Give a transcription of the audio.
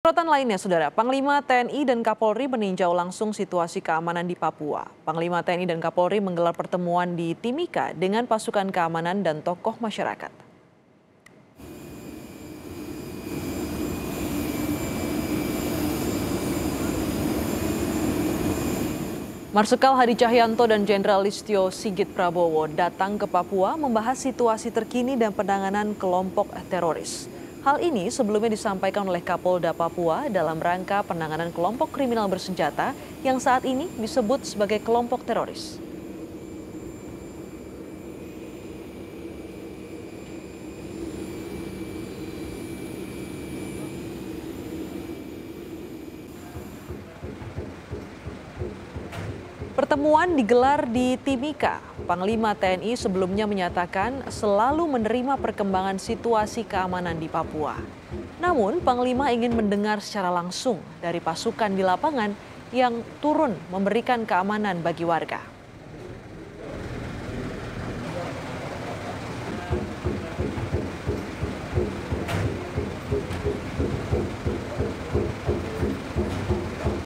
Sorotan lainnya, Saudara, Panglima TNI dan Kapolri meninjau langsung situasi keamanan di Papua. Panglima TNI dan Kapolri menggelar pertemuan di Timika dengan pasukan keamanan dan tokoh masyarakat. Marsikal Hadi Cahyanto dan Jenderal Listio Sigit Prabowo datang ke Papua membahas situasi terkini dan penanganan kelompok teroris. Hal ini sebelumnya disampaikan oleh Kapolda Papua dalam rangka penanganan kelompok kriminal bersenjata yang saat ini disebut sebagai kelompok teroris. Pertemuan digelar di Timika. Panglima TNI sebelumnya menyatakan selalu menerima perkembangan situasi keamanan di Papua. Namun, Panglima ingin mendengar secara langsung dari pasukan di lapangan yang turun memberikan keamanan bagi warga.